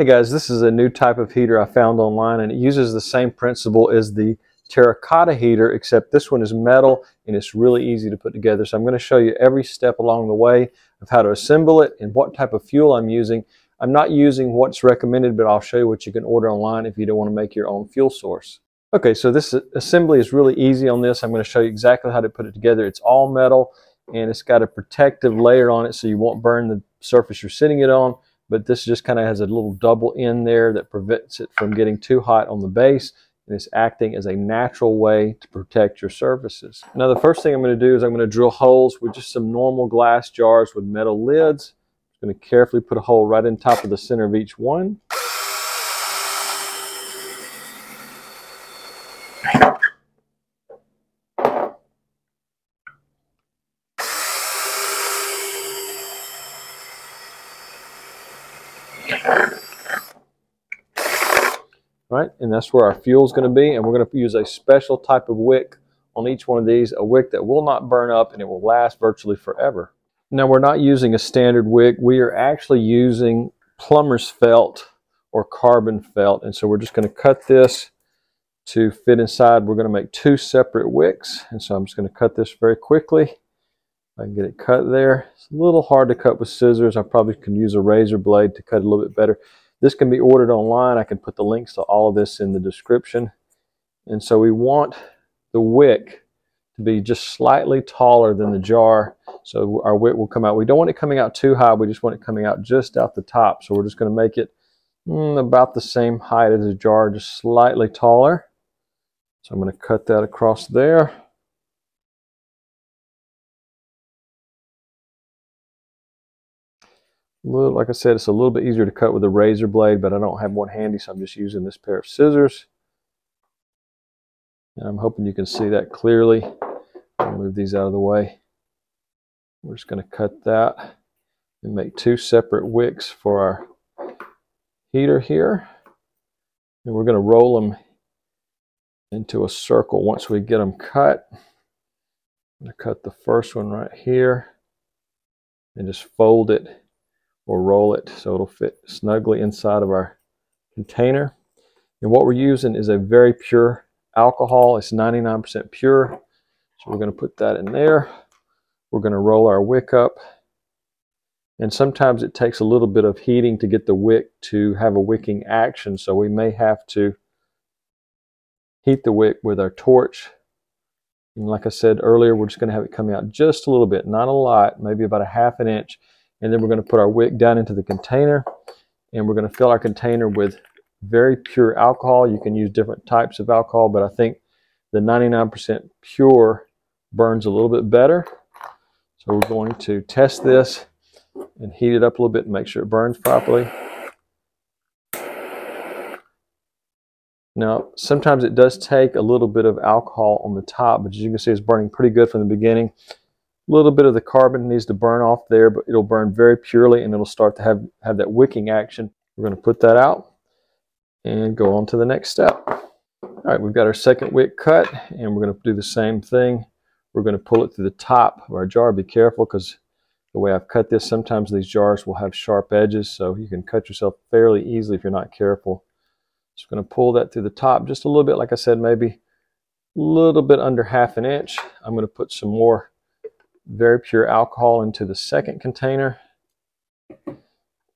Hey guys, this is a new type of heater I found online and it uses the same principle as the terracotta heater except this one is metal and it's really easy to put together. So I'm going to show you every step along the way of how to assemble it and what type of fuel I'm using. I'm not using what's recommended but I'll show you what you can order online if you don't want to make your own fuel source. Okay, so this assembly is really easy on this. I'm going to show you exactly how to put it together. It's all metal and it's got a protective layer on it so you won't burn the surface you're sitting it on but this just kind of has a little double end there that prevents it from getting too hot on the base and it's acting as a natural way to protect your surfaces. Now the first thing I'm going to do is I'm going to drill holes with just some normal glass jars with metal lids. I'm going to carefully put a hole right in top of the center of each one. Right? And that's where our fuel is going to be. And we're going to use a special type of wick on each one of these, a wick that will not burn up and it will last virtually forever. Now we're not using a standard wick. We are actually using plumber's felt or carbon felt. And so we're just going to cut this to fit inside. We're going to make two separate wicks. And so I'm just going to cut this very quickly. I can get it cut there. It's a little hard to cut with scissors. I probably can use a razor blade to cut a little bit better. This can be ordered online. I can put the links to all of this in the description. And so we want the wick to be just slightly taller than the jar. So our wick will come out. We don't want it coming out too high. We just want it coming out just out the top. So we're just going to make it mm, about the same height as the jar, just slightly taller. So I'm going to cut that across there. Little, like I said, it's a little bit easier to cut with a razor blade, but I don't have one handy, so I'm just using this pair of scissors. And I'm hoping you can see that clearly. I'll move these out of the way. We're just going to cut that and make two separate wicks for our heater here. And we're going to roll them into a circle once we get them cut. I'm going to cut the first one right here and just fold it or roll it so it'll fit snugly inside of our container. And what we're using is a very pure alcohol. It's 99% pure. So we're going to put that in there. We're going to roll our wick up. And sometimes it takes a little bit of heating to get the wick to have a wicking action. So we may have to heat the wick with our torch. And like I said earlier, we're just going to have it come out just a little bit, not a lot, maybe about a half an inch. And then we're going to put our wick down into the container and we're going to fill our container with very pure alcohol. You can use different types of alcohol, but I think the 99% pure burns a little bit better. So we're going to test this and heat it up a little bit and make sure it burns properly. Now, sometimes it does take a little bit of alcohol on the top, but as you can see, it's burning pretty good from the beginning. Little bit of the carbon needs to burn off there, but it'll burn very purely and it'll start to have, have that wicking action. We're going to put that out and go on to the next step. All right, we've got our second wick cut and we're going to do the same thing. We're going to pull it through the top of our jar. Be careful because the way I've cut this, sometimes these jars will have sharp edges, so you can cut yourself fairly easily if you're not careful. Just going to pull that through the top just a little bit, like I said, maybe a little bit under half an inch. I'm going to put some more very pure alcohol into the second container.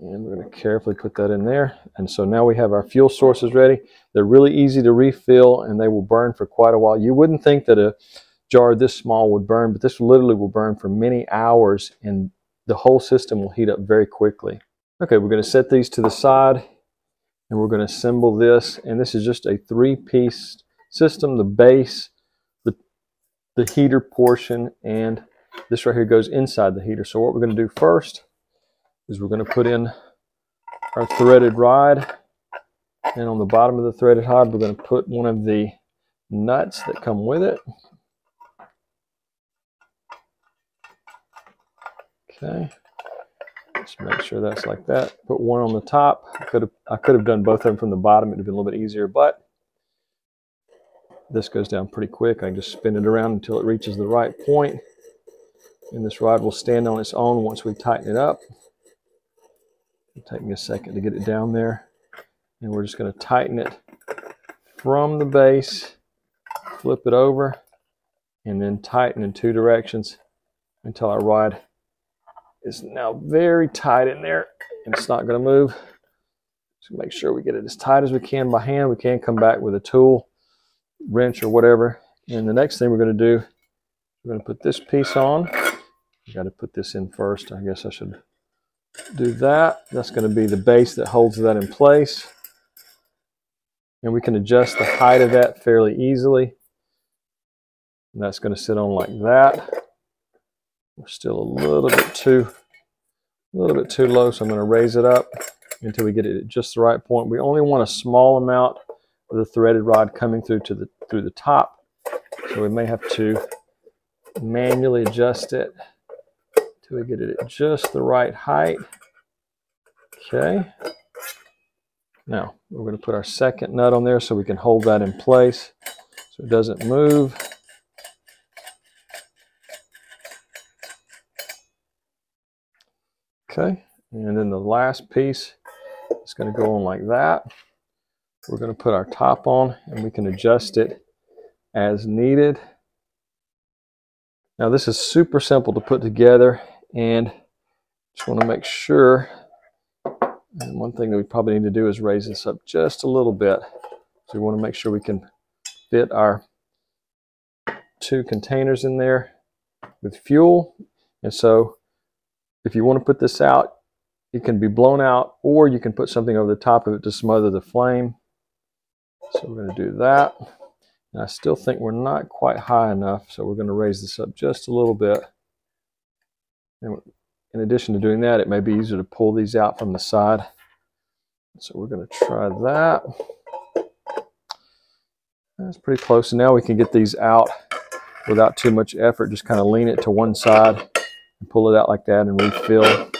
And we're going to carefully put that in there. And so now we have our fuel sources ready. They're really easy to refill and they will burn for quite a while. You wouldn't think that a jar this small would burn, but this literally will burn for many hours and the whole system will heat up very quickly. Okay, we're going to set these to the side and we're going to assemble this. And this is just a three-piece system, the base, the, the heater portion, and this right here goes inside the heater. So what we're going to do first is we're going to put in our threaded rod. And on the bottom of the threaded rod, we're going to put one of the nuts that come with it. Okay. Just make sure that's like that. Put one on the top. I could have I could have done both of them from the bottom. It'd have been a little bit easier, but this goes down pretty quick. I can just spin it around until it reaches the right point and this rod will stand on its own once we tighten it up. It'll take me a second to get it down there. And we're just going to tighten it from the base, flip it over, and then tighten in two directions until our rod is now very tight in there and it's not going to move. So make sure we get it as tight as we can by hand. We can come back with a tool, wrench or whatever. And the next thing we're going to do, we're going to put this piece on. Got to put this in first. I guess I should do that. That's going to be the base that holds that in place. And we can adjust the height of that fairly easily. And that's going to sit on like that. We're still a little bit too, a little bit too low, so I'm going to raise it up until we get it at just the right point. We only want a small amount of the threaded rod coming through to the through the top, so we may have to manually adjust it till we get it at just the right height. Okay. Now we're going to put our second nut on there so we can hold that in place so it doesn't move. Okay, and then the last piece is going to go on like that. We're going to put our top on and we can adjust it as needed. Now this is super simple to put together and just want to make sure and one thing that we probably need to do is raise this up just a little bit. So we want to make sure we can fit our two containers in there with fuel. And so if you want to put this out, it can be blown out or you can put something over the top of it to smother the flame. So we're going to do that. And I still think we're not quite high enough, so we're going to raise this up just a little bit. And in addition to doing that, it may be easier to pull these out from the side. So we're going to try that. That's pretty close. And now we can get these out without too much effort. Just kind of lean it to one side and pull it out like that and refill.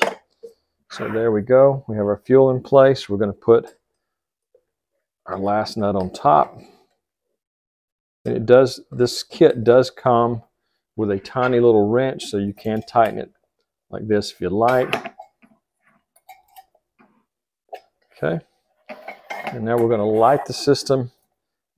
So there we go. We have our fuel in place. We're going to put our last nut on top. And it does, this kit does come with a tiny little wrench so you can tighten it like this if you like. Okay. And now we're going to light the system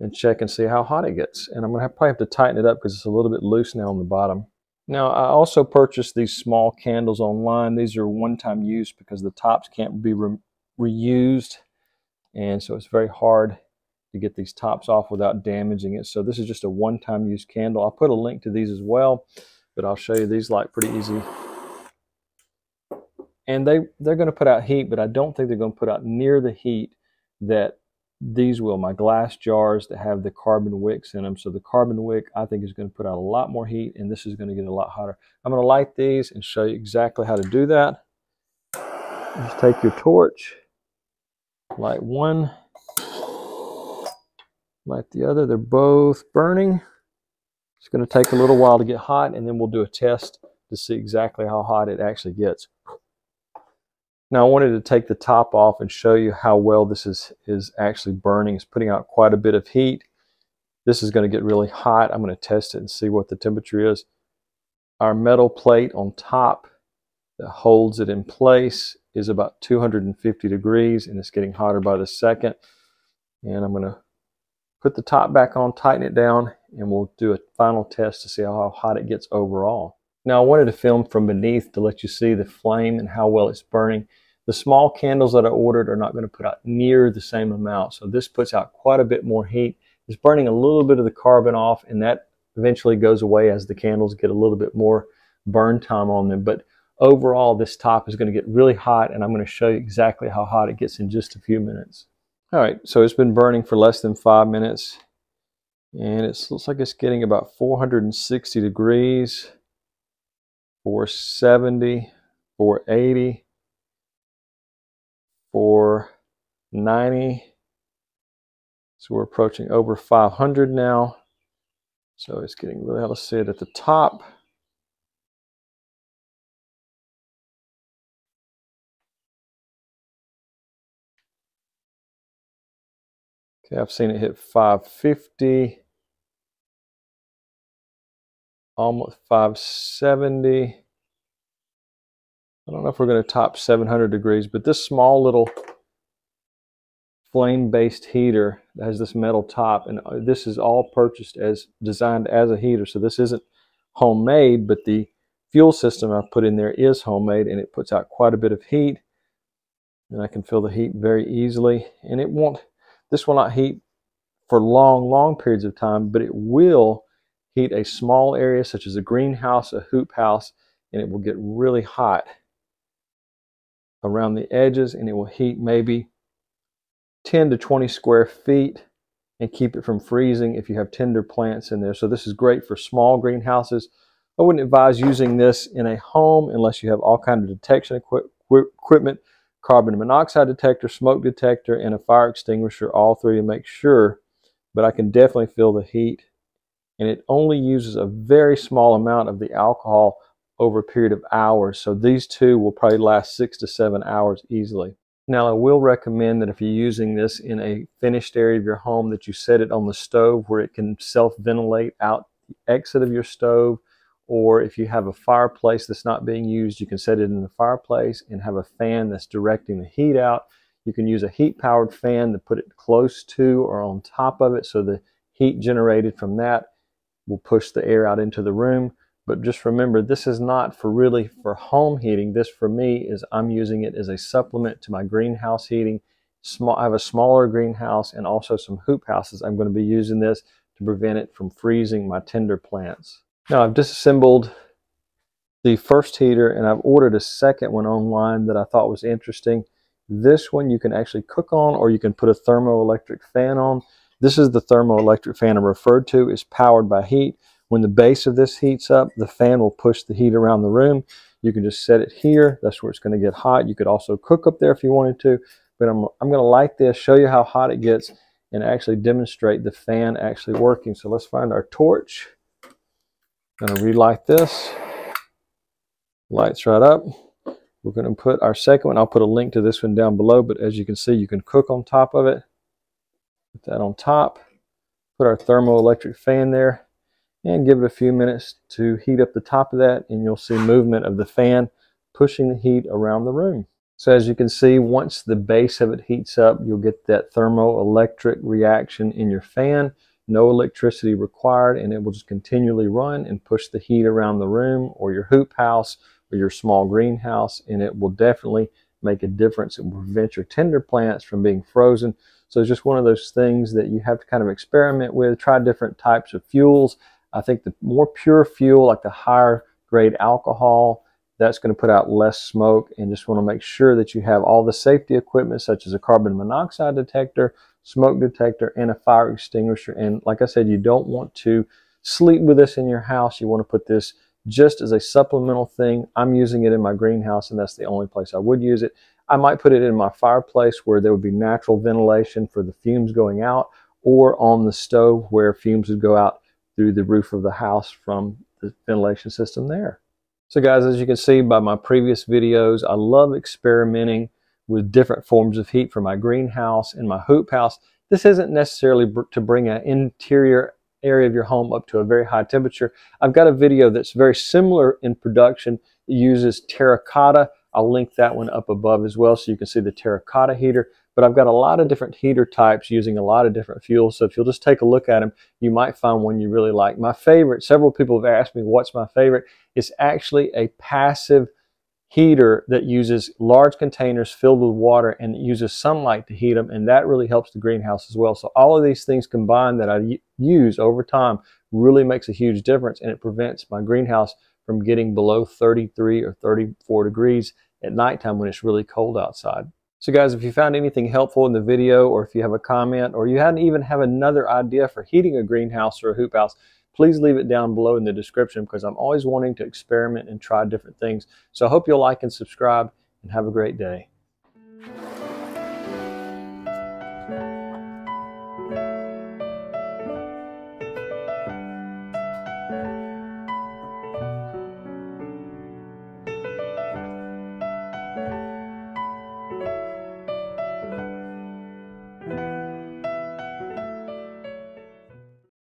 and check and see how hot it gets. And I'm going to have, probably have to tighten it up because it's a little bit loose now on the bottom. Now, I also purchased these small candles online. These are one-time use because the tops can't be re reused. And so it's very hard to get these tops off without damaging it. So this is just a one-time use candle. I'll put a link to these as well, but I'll show you these light pretty easy and they they're going to put out heat, but I don't think they're going to put out near the heat that these will. My glass jars that have the carbon wicks in them. So the carbon wick I think is going to put out a lot more heat, and this is going to get a lot hotter. I'm going to light these and show you exactly how to do that. Just take your torch, light one, light the other. They're both burning. It's going to take a little while to get hot, and then we'll do a test to see exactly how hot it actually gets. Now I wanted to take the top off and show you how well this is, is actually burning. It's putting out quite a bit of heat. This is going to get really hot. I'm going to test it and see what the temperature is. Our metal plate on top that holds it in place is about 250 degrees and it's getting hotter by the second. And I'm going to put the top back on, tighten it down, and we'll do a final test to see how hot it gets overall. Now I wanted to film from beneath to let you see the flame and how well it's burning. The small candles that I ordered are not going to put out near the same amount. So this puts out quite a bit more heat. It's burning a little bit of the carbon off and that eventually goes away as the candles get a little bit more burn time on them. But overall, this top is going to get really hot and I'm going to show you exactly how hot it gets in just a few minutes. All right, so it's been burning for less than five minutes and it looks like it's getting about 460 degrees. 470, 480, 490. So we're approaching over 500 now. So it's getting really, let's see it at the top. Okay, I've seen it hit 550 almost 570. I don't know if we're going to top 700 degrees, but this small little flame-based heater has this metal top, and uh, this is all purchased as designed as a heater. So this isn't homemade, but the fuel system I put in there is homemade, and it puts out quite a bit of heat. And I can feel the heat very easily, and it won't. This will not heat for long, long periods of time, but it will heat a small area such as a greenhouse, a hoop house, and it will get really hot around the edges and it will heat maybe 10 to 20 square feet and keep it from freezing if you have tender plants in there. So this is great for small greenhouses. I wouldn't advise using this in a home unless you have all kind of detection equi equipment, carbon monoxide detector, smoke detector, and a fire extinguisher, all three to make sure. But I can definitely feel the heat. And it only uses a very small amount of the alcohol over a period of hours. So these two will probably last six to seven hours easily. Now I will recommend that if you're using this in a finished area of your home that you set it on the stove where it can self-ventilate out the exit of your stove or if you have a fireplace that's not being used you can set it in the fireplace and have a fan that's directing the heat out. You can use a heat powered fan to put it close to or on top of it so the heat generated from that will push the air out into the room. But just remember, this is not for really for home heating. This for me is I'm using it as a supplement to my greenhouse heating. Small, I have a smaller greenhouse and also some hoop houses. I'm going to be using this to prevent it from freezing my tender plants. Now I've disassembled the first heater and I've ordered a second one online that I thought was interesting. This one you can actually cook on or you can put a thermoelectric fan on. This is the thermoelectric fan I'm referred to. It's powered by heat. When the base of this heats up, the fan will push the heat around the room. You can just set it here. That's where it's going to get hot. You could also cook up there if you wanted to. But I'm, I'm going to light this, show you how hot it gets, and actually demonstrate the fan actually working. So let's find our torch. I'm going to relight this. Lights right up. We're going to put our second one. I'll put a link to this one down below. But as you can see, you can cook on top of it. Put that on top. Put our thermoelectric fan there and give it a few minutes to heat up the top of that and you'll see movement of the fan pushing the heat around the room. So as you can see, once the base of it heats up, you'll get that thermoelectric reaction in your fan. No electricity required and it will just continually run and push the heat around the room or your hoop house or your small greenhouse and it will definitely make a difference. It will prevent your tender plants from being frozen. So it's just one of those things that you have to kind of experiment with, try different types of fuels. I think the more pure fuel, like the higher grade alcohol, that's going to put out less smoke and just want to make sure that you have all the safety equipment such as a carbon monoxide detector, smoke detector, and a fire extinguisher. And like I said, you don't want to sleep with this in your house. You want to put this just as a supplemental thing. I'm using it in my greenhouse and that's the only place I would use it. I might put it in my fireplace where there would be natural ventilation for the fumes going out or on the stove where fumes would go out through the roof of the house from the ventilation system there. So guys, as you can see by my previous videos, I love experimenting with different forms of heat for my greenhouse and my hoop house. This isn't necessarily br to bring an interior area of your home up to a very high temperature. I've got a video that's very similar in production. It uses terracotta. I'll link that one up above as well so you can see the terracotta heater but I've got a lot of different heater types using a lot of different fuels. So if you'll just take a look at them, you might find one you really like. My favorite, several people have asked me what's my favorite. It's actually a passive heater that uses large containers filled with water and uses sunlight to heat them and that really helps the greenhouse as well. So all of these things combined that I use over time really makes a huge difference and it prevents my greenhouse from getting below 33 or 34 degrees at nighttime when it's really cold outside. So guys, if you found anything helpful in the video or if you have a comment or you hadn't even have another idea for heating a greenhouse or a hoop house, please leave it down below in the description because I'm always wanting to experiment and try different things. So I hope you'll like and subscribe and have a great day.